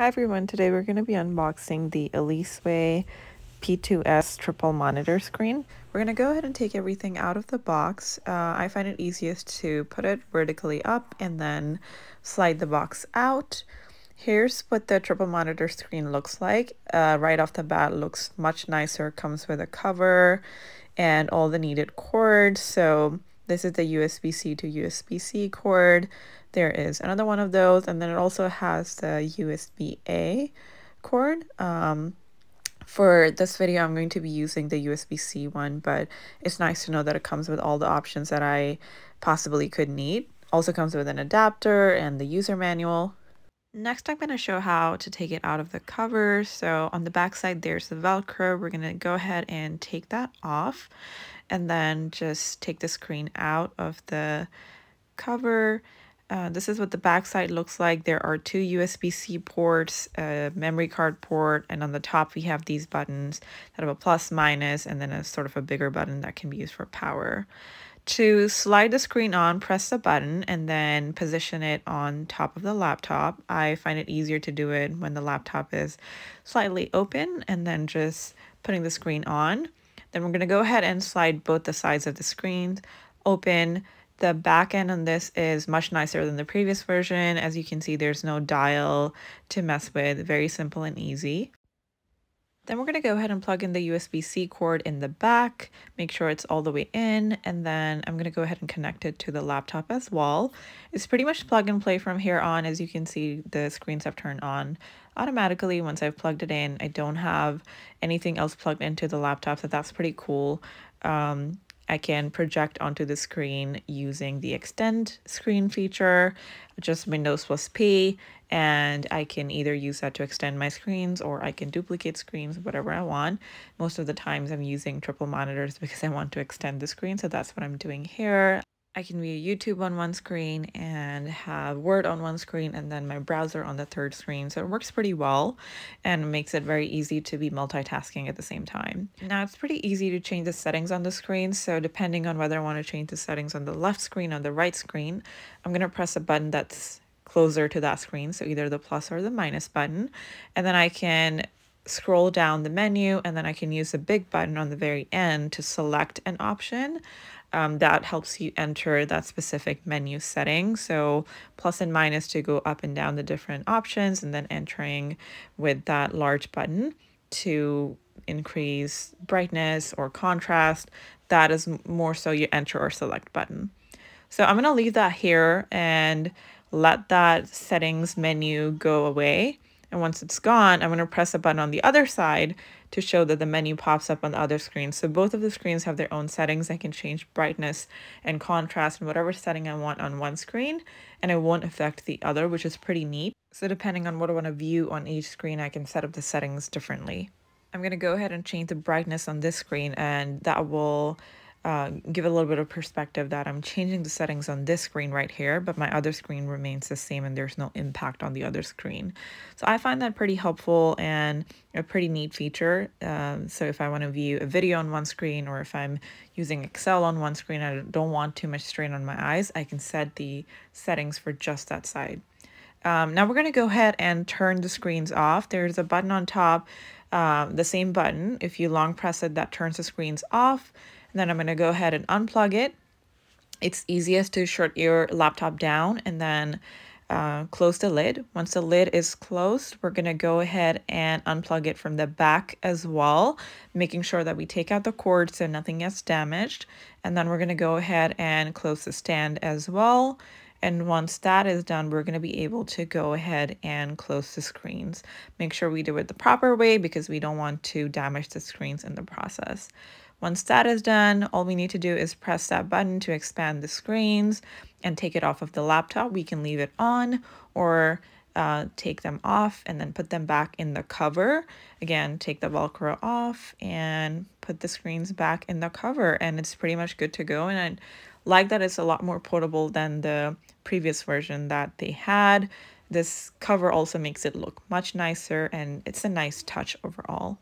Hi everyone, today we're going to be unboxing the Ofiyaa P2S triple monitor screen. We're going to go ahead and take everything out of the box. Uh, I find it easiest to put it vertically up and then slide the box out. Here's what the triple monitor screen looks like. Uh, right off the bat looks much nicer, comes with a cover and all the needed cords. So this is the USB-C to USB-C cord. There is another one of those, and then it also has the USB-A cord. Um, for this video, I'm going to be using the USB-C one, but it's nice to know that it comes with all the options that I possibly could need. Also comes with an adapter and the user manual. Next, I'm going to show how to take it out of the cover. So on the back side, there's the Velcro. We're going to go ahead and take that off and then just take the screen out of the cover. Uh, this is what the back side looks like. There are two USB-C ports, a memory card port, and on the top we have these buttons that have a plus minus and then a sort of a bigger button that can be used for power. To slide the screen on, press the button and then position it on top of the laptop. I find it easier to do it when the laptop is slightly open and then just putting the screen on. Then we're going to go ahead and slide both the sides of the screen open. The back end on this is much nicer than the previous version. As you can see, there's no dial to mess with. Very simple and easy. Then we're going to go ahead and plug in the USB-C cord in the back, make sure it's all the way in, and then I'm going to go ahead and connect it to the laptop as well. It's pretty much plug and play from here on. As you can see, the screens have turned on automatically once I've plugged it in. I don't have anything else plugged into the laptop, so that's pretty cool. Um, I can project onto the screen using the extend screen feature, just Windows plus P, and I can either use that to extend my screens or I can duplicate screens, whatever I want. Most of the times I'm using triple monitors because I want to extend the screen, so that's what I'm doing here. I can view YouTube on one screen and have Word on one screen and then my browser on the third screen. So it works pretty well and makes it very easy to be multitasking at the same time. Now it's pretty easy to change the settings on the screen. So depending on whether I want to change the settings on the left screen or the right screen, I'm going to press a button that's closer to that screen. So either the plus or the minus button. And then I can scroll down the menu and then I can use the big button on the very end to select an option um, that helps you enter that specific menu setting. So plus and minus to go up and down the different options and then entering with that large button to increase brightness or contrast. That is more so you enter or select button. So I'm going to leave that here and let that settings menu go away. And once it's gone, I'm going to press a button on the other side to show that the menu pops up on the other screen. So both of the screens have their own settings. I can change brightness and contrast and whatever setting I want on one screen, and it won't affect the other, which is pretty neat. So depending on what I want to view on each screen, I can set up the settings differently. I'm going to go ahead and change the brightness on this screen, and that will uh, give a little bit of perspective that I'm changing the settings on this screen right here, but my other screen remains the same and there's no impact on the other screen. So I find that pretty helpful and a pretty neat feature. Um, so if I want to view a video on one screen or if I'm using Excel on one screen, I don't want too much strain on my eyes, I can set the settings for just that side. Um, now we're going to go ahead and turn the screens off. There's a button on top, um, the same button. If you long press it, that turns the screens off. And then I'm going to go ahead and unplug it. It's easiest to shut your laptop down and then uh, close the lid. Once the lid is closed, we're going to go ahead and unplug it from the back as well, making sure that we take out the cord so nothing gets damaged. And then we're going to go ahead and close the stand as well. And once that is done, we're going to be able to go ahead and close the screens. Make sure we do it the proper way because we don't want to damage the screens in the process. Once that is done, all we need to do is press that button to expand the screens and take it off of the laptop. We can leave it on or uh, take them off and then put them back in the cover. Again, take the Velcro off and put the screens back in the cover and it's pretty much good to go. And I like that it's a lot more portable than the previous version that they had. This cover also makes it look much nicer and it's a nice touch overall.